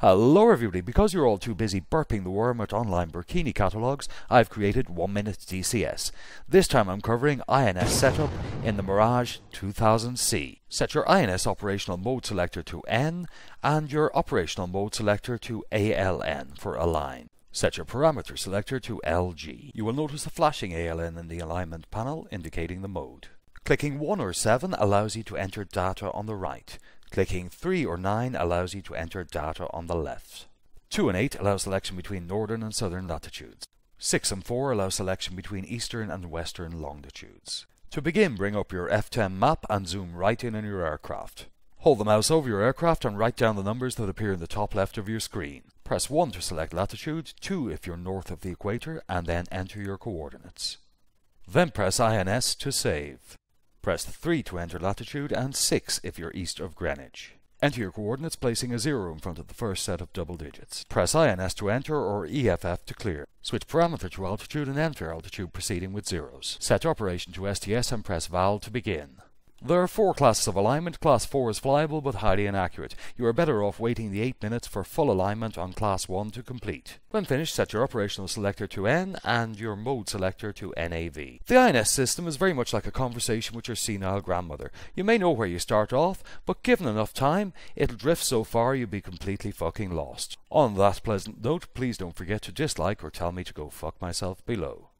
Hello everybody, because you're all too busy burping the worm at online burkini catalogues, I've created 1 Minute DCS. This time I'm covering INS setup in the Mirage 2000C. Set your INS operational mode selector to N and your operational mode selector to ALN for align. Set your parameter selector to LG. You will notice a flashing ALN in the alignment panel indicating the mode. Clicking 1 or 7 allows you to enter data on the right. Clicking 3 or 9 allows you to enter data on the left. 2 and 8 allow selection between northern and southern latitudes. 6 and 4 allow selection between eastern and western longitudes. To begin, bring up your F10 map and zoom right in on your aircraft. Hold the mouse over your aircraft and write down the numbers that appear in the top left of your screen. Press 1 to select latitude, 2 if you're north of the equator, and then enter your coordinates. Then press INS to save. Press 3 to enter latitude and 6 if you're east of Greenwich. Enter your coordinates placing a 0 in front of the first set of double digits. Press INS to enter or EFF to clear. Switch parameter to altitude and enter altitude proceeding with zeros. Set operation to STS and press VAL to begin. There are four classes of alignment. Class 4 is flyable but highly inaccurate. You are better off waiting the 8 minutes for full alignment on Class 1 to complete. When finished, set your operational selector to N and your mode selector to NAV. The INS system is very much like a conversation with your senile grandmother. You may know where you start off, but given enough time, it'll drift so far you'll be completely fucking lost. On that pleasant note, please don't forget to dislike or tell me to go fuck myself below.